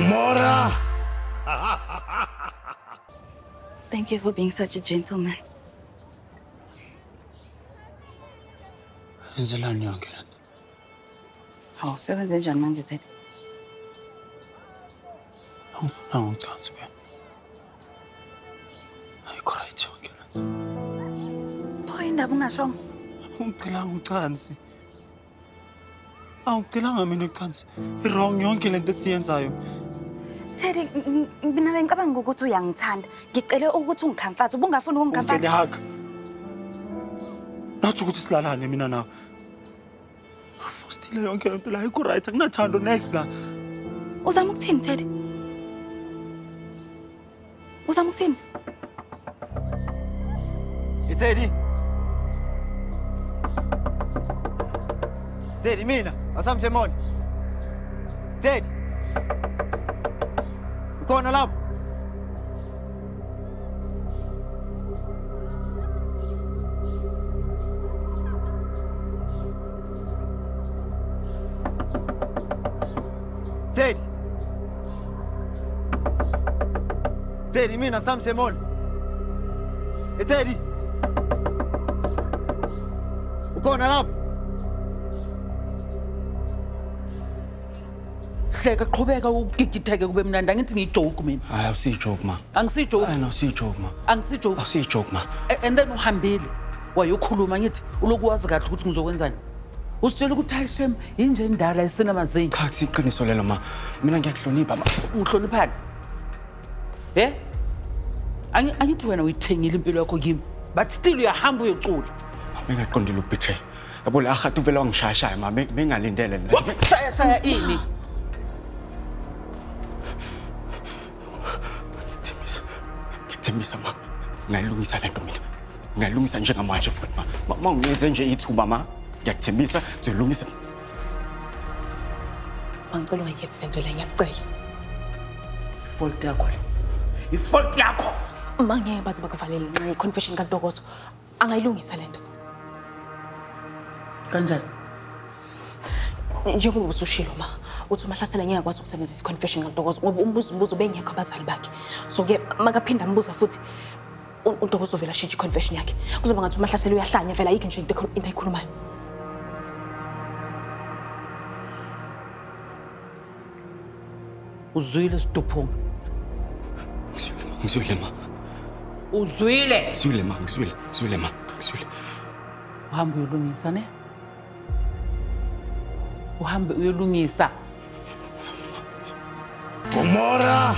Gamora! Thank you for being such a gentleman. انزلان يا كنت هاو سوى زي جنمان جتد هم فناون كان سبين هاي كراي تشو كنت باين دابنا شوم هم كلاون I'm kailangan mo ng cans. Wrong yung kilente siyan sa'yo. Ng- mina bengicabanga ukuthi uyangithanda. Ngicele ukuthi ungikhamfathe, ubungafuni ukungikhamfatha. ungithelihaka nathi ukuthi silalane mina nawe fostile yonke le nto la ayikho right akunathando next la Uzama ukuthini Teddy? Uzama ukuthini? Teddy. Teddy mina, asamsemoni. con nó long Zeri. Zeri mi na Sam Semol. E Zeri. Uko na lapo hleka qhubeka ukugigitheke kube mnandi. Angithi ngiyijoke mina. Hayi awusiyijoke ma. Nawusiyijoke ma. Angisijoke awusiyijoke ma. And then uhambile wayokhuluma ngithi uloku wazi kahle ukuthi ngizokwenzani? Usitshela ukuthi hayi shem yinje ndala isinamazinyo cha kusiyiqiniso lelo ma. Mina ngiyakuhlonipha ma. Uhloniphani ye Angi- angithi wena uyithengile impilo yakho kimi but still uyahamba uyocula. Bengaqondile ukubetray yabo la ahati uvele wangishayashaya ma. Be- bengalindele. Shayashaya shaya shaya ini ngiyethembisa ma ngayilungisa le nto mina ngayilungisa njengamanje futhi ma. Ma- ma unginikeze nje ithuba ma ngiyakuthembisa ngizoyilungisa Angicela ungayethi lento le ngiyacela. ifault yakho le. Ifault yakho! Uma ngeke baze bakuvalele nxa i-confession kaNtokozo. Angayilungisa lento. kanjani? Njengoba usushilo ma, uthi umahlasela ngeke akwazi ukusebenzisa i-confession kaNtokozo ngoba umbuzo umbuzo bengekho abazali bakhe. So ke makaphinda ambuza futhi uNtokozo vele ashintshe i-confession yakhe. Kuzoba ngathi umahlasela uyahlanya vele ayikho nje into ayikhulumayo. uzwile siduphunga ngizwile ma uzwile ngizwile ma ngizwile ngizwile ma ngizwile uhambe uyolungisa ne uhambe uyolungisa Gomorra.